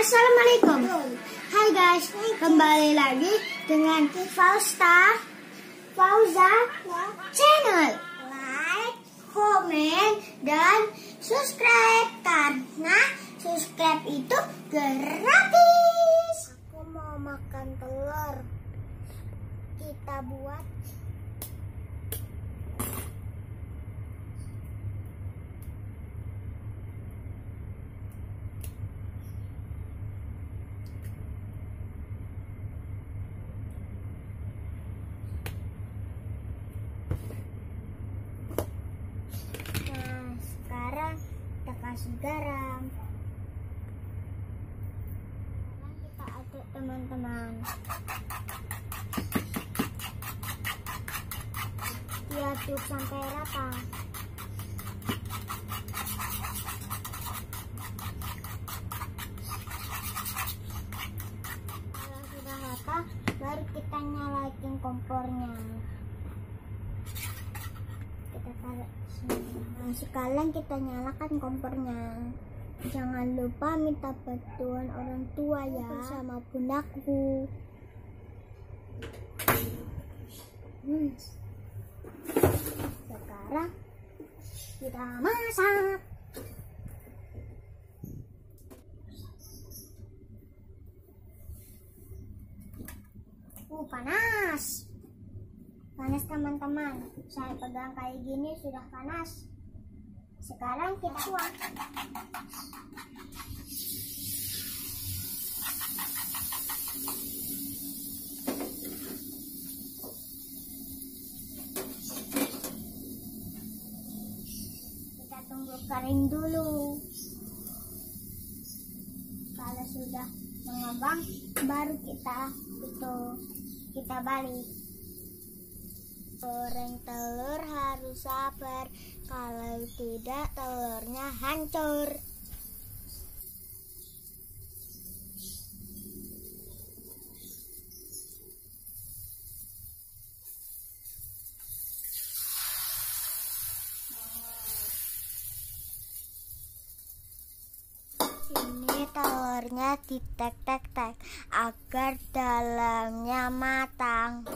Assalamualaikum. Hai guys, kembali lagi dengan Fausta Fauza Channel. Like, komen, dan subscribe karena subscribe itu gratis. Aku mau makan telur. Kita buat Nah, sekarang kita kasih garam. Sekarang kita aduk teman-teman. Diaduk sampai rata. Kalau sudah rata, baru kita nyalain kompornya kita taruh sini. Nah, sekarang kita nyalakan kompornya. Jangan lupa minta bantuan orang tua ya bersama bundaku. Hmm. Sekarang kita masak. Uh, panas. Panas teman-teman. Saya pegang kayak gini sudah panas. Sekarang kita tuang. Kita tunggu kering dulu. Kalau sudah mengembang, baru kita itu kita balik. Goreng telur harus sabar, kalau tidak telurnya hancur. Ini telurnya ditek-tek-tek agar dalamnya matang.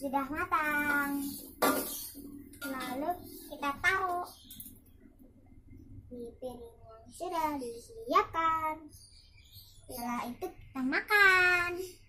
Sudah matang. Lalu kita taruh di piring yang sudah disiapkan. Setelah itu kita makan.